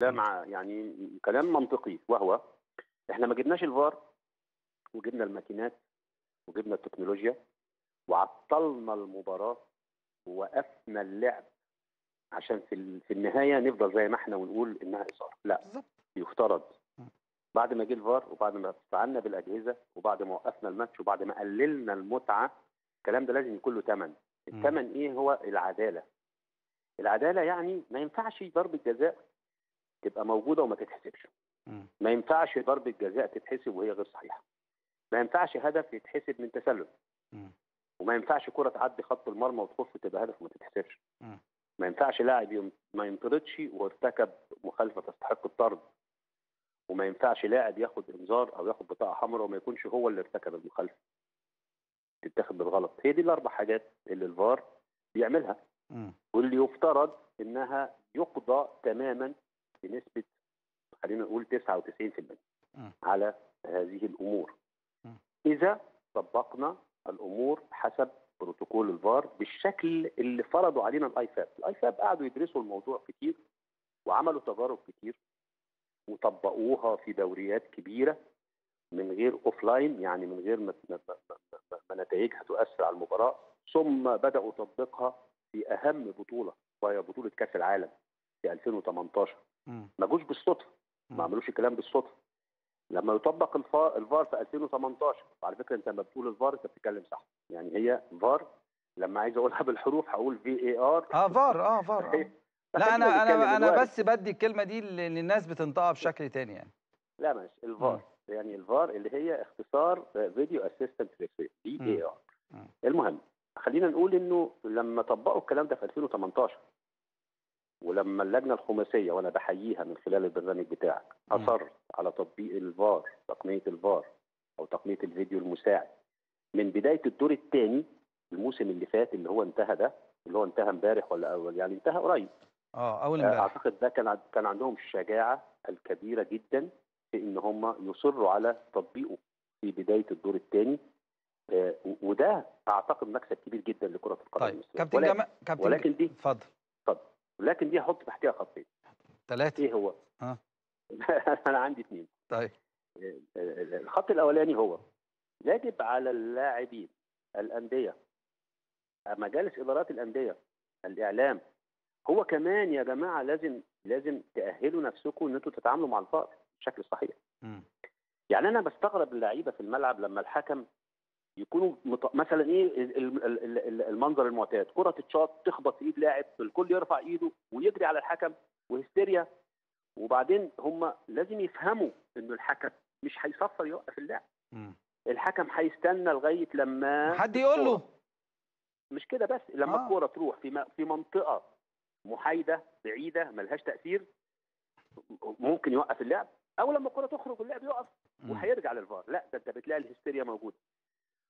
ده مع يعني كلام منطقي. وهو إحنا ما جبناش الفار وجبنا الماكينات وجبنا التكنولوجيا وعطلنا المباراة ووقفنا اللعب عشان في في النهاية نفضل زي ما إحنا ونقول إنها إثارة. لا بالظبط. يفترض. بعد ما جه الفار وبعد ما استعنا بالأجهزة وبعد ما وقفنا الماتش وبعد ما قللنا المتعة الكلام ده لازم يكون له ثمن. الثمن إيه؟ هو العدالة. العدالة يعني ما ينفعش ضربة جزاء تبقى موجودة وما تتحسبش. ما ينفعش ضربة جزاء تتحسب وهي غير صحيحة ما ينفعش هدف يتحسب من تسلل. وما ينفعش كرة تعدي خط المرمى وتخش تبقى هدف وما تتحسبش. ما ينفعش لاعب ما ينطردش وارتكب مخالفة تستحق الطرد وما ينفعش لاعب ياخد انذار أو ياخد بطاقة حمراء وما يكونش هو اللي ارتكب المخالفة تتاخد بالغلط هي دي الأربع حاجات اللي الفار بيعملها. واللي يفترض إنها يقضى تماما بنسبة خلينا نقول 99% مم. على هذه الأمور. إذا طبقنا الأمور حسب بروتوكول الفار بالشكل اللي فرضوا علينا الايفاب الايفاب قعدوا يدرسوا الموضوع كتير وعملوا تجارب كتير وطبقوها في دوريات كبيرة من غير offline يعني من غير ما نتائجها تؤثر على المباراة ثم بدأوا تطبيقها في أهم بطولة وهي بطولة كأس العالم في 2018 مم. ما جوش بالصدفة. ما. عملوش الكلام بالصدفة. لما يطبق الفا- الفار في 2018 وعلى فكرة انت لما بتقول الفار انت بتتكلم صح. يعني هي فار لما عايز اقولها بالحروف هقول في اي ار آه فار آه فار آه. لا أنا أنا أنا بس بدي الكلمة دي لأن الناس بتنطقها بشكل تاني يعني. لا ماشي الفار. يعني الفار اللي هي اختصار video assistant referee V. A R. المهم خلينا نقول إنه لما طبقوا الكلام ده في 2018 ولما اللجنة الخماسية وأنا بحييها من خلال البرنامج بتاعك. أصرت على تطبيق الفار تقنية الفار أو تقنية الفيديو المساعد. من بداية الدور الثاني الموسم اللي فات اللي هو انتهى ده اللي هو انتهى امبارح ولا أول يعني انتهى قريب. آه أول آه، امبارح. أعتقد ده كان كان عندهم الشجاعة الكبيرة جدا في إن هم يصروا على تطبيقه في بداية الدور الثاني وده أعتقد مكسب كبير جدا لكرة القدم طيب المصرية. كابتن جمال كابتن ولكن دي اتفضل. ولكن دي هحط تحتها خطين ثلاثة إيه هو؟ ها. أنا عندي اثنين طيب الخط الأولاني هو يجب على اللاعبين الأندية مجالس إدارات الأندية الإعلام هو كمان يا جماعة لازم لازم تأهلوا نفسكم إن أنتوا تتعاملوا مع الفار بشكل صحيح مم. يعني أنا بستغرب اللعيبة في الملعب لما الحكم يكونوا مط... مثلا إيه ال- ال- ال- ال- المنظر المعتاد كرة تتشاط تخبط في إيد لاعب الكل يرفع إيده ويجري على الحكم وهستيريا وبعدين هم لازم يفهموا إنه الحكم مش هيصفر يوقف اللعب مم. الحكم هيستنى لغاية لما حد يقول له مش كده بس لما آه. الكوره تروح في م- في منطقة محايدة بعيدة ملهاش تأثير ممكن يوقف اللعب أو لما الكوره تخرج واللعب يقف. وهيرجع للفار لا ده أنت بتلاقي الهستيريا موجودة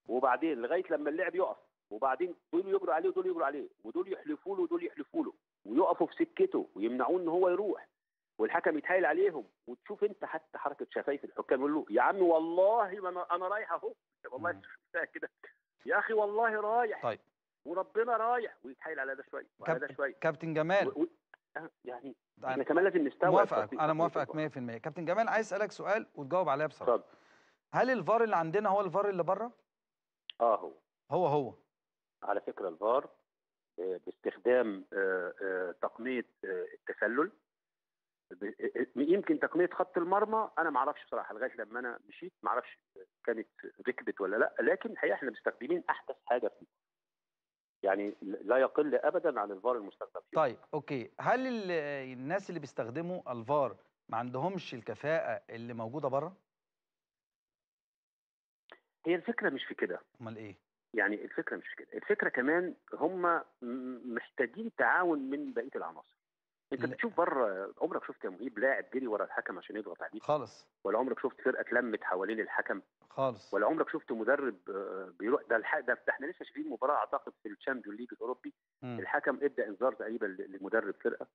وبعدين لغاية لما اللعب يقف وبعدين دول يجروا عليه ودول يجروا عليه ودول يحلفوا له ودول يحلفوا له ويقفوا في سكته ويمنعوه إن هو يروح والحكم يتحايل عليهم. وتشوف أنت حتى حركة شفايف الحكام يقول له يا عم والله ما أنا رايح أهو. والله. شفتها كده. يا أخي والله رايح. طيب. وربنا رايح. ويتحايل على ده شوية وعلى ده شوية. كابتن جمال. و... و... آه، يعني إحنا كمان لازم نستوعب موافقك. أنا موافقك الفار. 100% كابتن جمال عايز أسألك سؤال وتجاوب عليها بصراحه اتفضل. هل الفار اللي عندنا هو الفار اللي بره؟ آه هو. هو هو. على فكرة الفار آه، باستخدام آه، آه، تقنية التسلل. يمكن تقنية خط المرمى أنا ما أعرفش بصراحه لغاية لما أنا مشيت ما أعرفش كانت ركبت ولا لأ لكن الحقيقة إحنا مستخدمين أحدث حاجة فيه. يعني لا يقل ابدا عن الفار المستخدم فيه. طيب أوكي. هل ال- الناس اللي بيستخدموا الفار ما عندهمش الكفاءة اللي موجودة بره؟ هي الفكرة مش في كده. أمال إيه؟ يعني الفكرة مش في كده. الفكرة كمان هم م- محتاجين تعاون من بقية العناصر. أنت لا. بتشوف بره عمرك شفت يا مهيب لاعب جري ورا الحكم عشان يضغط عليه؟ خالص. ولا عمرك شفت فرقة اتلمت حوالين الحكم؟ خالص. ولا عمرك شفت مدرب آه، بيروح ده الح... ده إحنا لسه شايفين مباراة أعتقد في ال Champion League الأوروبي. مم. الحكم إدى إنذار تقريبا لمدرب فرقة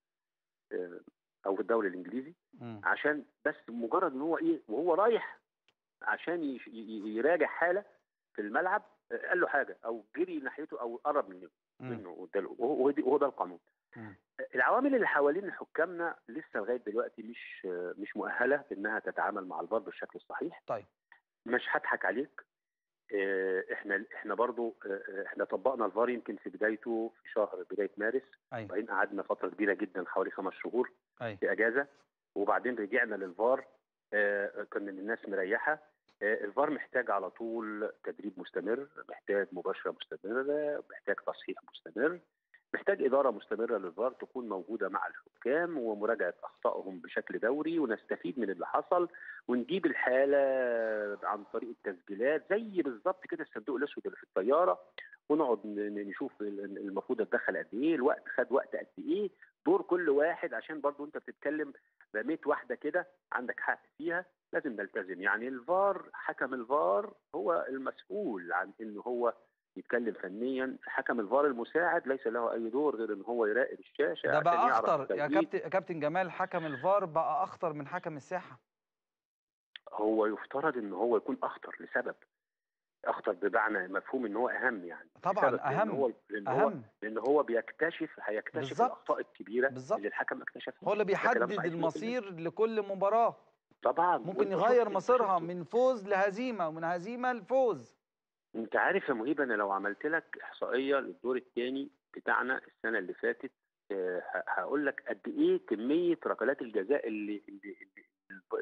آه، أو في الدوري الإنجليزي. مم. عشان بس مجرد إن هو إيه وهو رايح عشان يراجع حالة في الملعب آه، قال له حاجة أو جري ناحيته أو قرب منه. منه وهو ده القانون. العوامل اللي حوالين حكامنا لسه لغاية دلوقتي مش مش مؤهلة إنها تتعامل مع الفار بالشكل الصحيح. طيب. مش هضحك عليك. آه، إحنا إحنا برضو آه، إحنا طبقنا الفار يمكن في بدايته في شهر بداية مارس. أيوه. وبعدين قعدنا فترة كبيرة جدا حوالي خمس شهور أيوه. في إجازة. وبعدين رجعنا للفار. آه، كان الناس مريحة. آه، الفار محتاج على طول تدريب مستمر محتاج مباشرة مستمرة محتاج تصحيح مستمر محتاج إدارة مستمرة للفار تكون موجودة مع الحكام ومراجعة أخطائهم بشكل دوري ونستفيد من اللي حصل ونجيب الحالة عن طريق التسجيلات زي بالظبط كده الصندوق الأسود اللي في الطيارة ونقعد نشوف ال- المفروض اتدخل قد إيه الوقت خد وقت قد إيه دور كل واحد عشان برضو انت بتتكلم 100 واحدة كده عندك حق فيها لازم نلتزم. يعني الفار حكم الفار هو المسؤول عن إن هو يتكلم فنيا. حكم الفار المساعد ليس له أي دور غير إن هو يراقب الشاشة ده بقى أخطر. يا. كابتن يا كابتن جمال حكم الفار بقى أخطر من حكم الساحة؟ هو يفترض إن هو يكون أخطر لسبب. أخطر بمعنى مفهوم إن هو أهم يعني. طبعا أهم هو لأن هو أهم. لأن هو بيكتشف هيكتشف بالظبط. الأخطاء الكبيرة بالظبط. اللي الحكم اكتشفها. هو اللي بيحدد صحيح 100%. المصير لكل مباراة. طبعا. ممكن يغير مصيرها من فوز لهزيمة ومن هزيمة لفوز. أنت عارف يا مهيب أنا لو عملت لك إحصائية للدور الثاني بتاعنا السنة اللي فاتت آه، هقول لك قد إيه كمية ركلات الجزاء اللي اللي,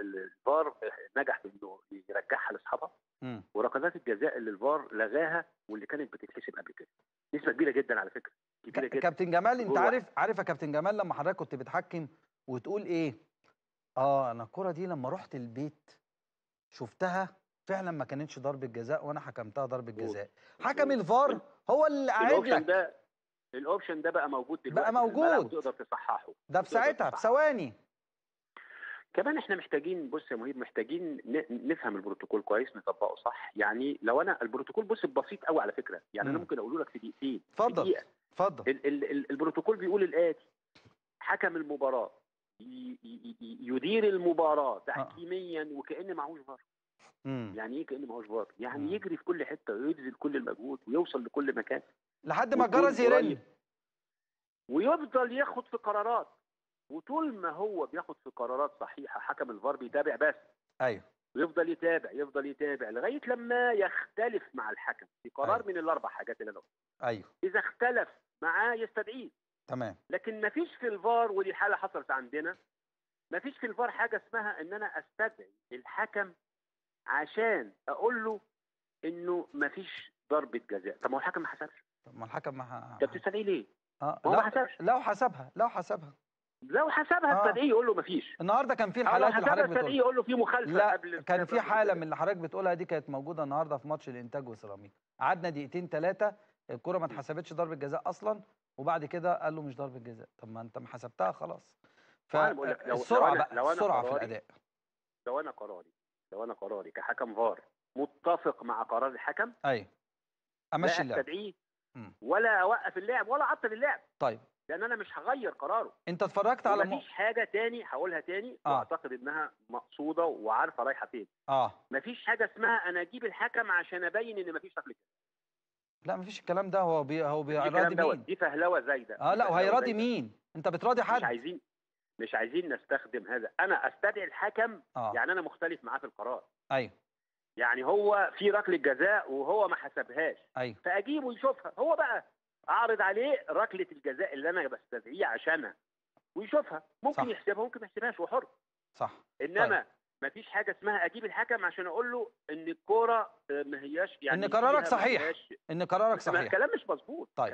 اللي الفار نجح إنه يرجعها لأصحابها؟ مم. وركلات الجزاء اللي الفار لغاها واللي كانت بتتحسب قبل كده نسبة كبيرة جدا على فكرة كبيرة جدا كابتن جمال انت عارف عارف يا كابتن جمال لما حضرتك كنت بتحكم وتقول إيه آه أنا الكرة دي لما رحت البيت شفتها فعلا ما كانتش ضربة جزاء وأنا حكمتها ضربة. جزاء حكم. الفار هو اللي قاعد ال option لك ده ال option ده بقى موجود دلوقتي بقى موجود. وتقدر تصححه ده في تقدر ساعتها في. ثواني كمان إحنا محتاجين بص يا مهيب محتاجين نفهم البروتوكول كويس نطبقه صح يعني لو أنا البروتوكول بص بسيط قوي على فكرة يعني أنا مم. ممكن أقوله لك في دقيقتين اتفضل. اتفضل ال ال ال البروتوكول بيقول الاتي حكم المباراة ي- ي- ي- يدير المباراة تحكيميا وكأن معهوش فار. يعني إيه كأن معهوش فار يعني مم. يجري في كل حتة ويبذل كل المجهود ويوصل لكل مكان لحد ما الجرس يرن. ويفضل ياخد في قرارات وطول ما هو بياخد في قرارات صحيحة حكم الفار بيتابع بس. أيوه. ويفضل يتابع يفضل يتابع لغاية لما يختلف مع الحكم في قرار أيوة. من الأربع حاجات اللي أنا قلتها أيوه. إذا اختلف معاه يستدعيه تمام. لكن ما فيش في الفار ودي حالة حصلت عندنا ما فيش في الفار حاجة اسمها إن أنا أستدعي الحكم عشان أقول له إنه ما فيش ضربة جزاء. طب ما هو الحكم ما حسبش. طب ما الحكم ما انت بتستدعيه ليه؟ آه ما لا حسبش. لو حسبها لو حسبها. لو حسبها آه. استدعيه يقول له ما فيش النهارده كان في الحالات اللي حسبها حضرتك بتقولها. يقول له في مخالفة لا قبل كان في حالة. من اللي حضرتك بتقولها دي كانت موجودة النهارده في ماتش الإنتاج وسيراميكا. قعدنا دقيقتين ثلاثة الكرة ما اتحسبتش ضربة جزاء أصلا وبعد كده قال له مش ضربة جزاء. طب ما أنت ما حسبتها خلاص. فالسرعه بقى لو أنا السرعة في الأداء. لو أنا قراري لو أنا قراري كحكم فار متفق مع قرار الحكم أيوه. أمشي لا اللعب. مم. ولا أوقف اللعب ولا أعطل اللعب. طيب. لأن أنا مش هغير قراره. انت اتفرجت على م... مفيش حاجة تاني هقولها تاني آه. وأعتقد إنها مقصودة وعارفة رايحة فين. آه. مفيش حاجة اسمها أنا أجيب الحكم عشان أبين إن مفيش جزاء. لا مفيش الكلام ده. هو بي... هو بيراضي مين؟ دي فهلوة زايدة. آه لا وهيراضي. مين؟ انت بتراضي مش حد. عايزين مش عايزين نستخدم هذا. أنا أستدعي الحكم آه. يعني أنا مختلف معاه في القرار. أيوه. يعني هو في ركلة جزاء وهو ما حسبهاش. أيوه. فأجيبه يشوفها. هو بقى أعرض عليه ركلة الجزاء اللي أنا بستدعيه عشانها ويشوفها ممكن صح. يحسبها ممكن ما يحسبهاش هو حر صح إنما طيب. ما فيش حاجة اسمها أجيب الحكم عشان أقول له إن الكورة آه، ما هياش يعني إن قرارك صحيح. إن قرارك صحيح كلام مش مظبوط طيب.